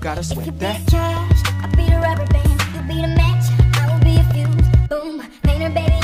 gotta sweat that. Cash, I'll be the rubber band, you'll be the match, I will be a fuse. Boom, painter baby.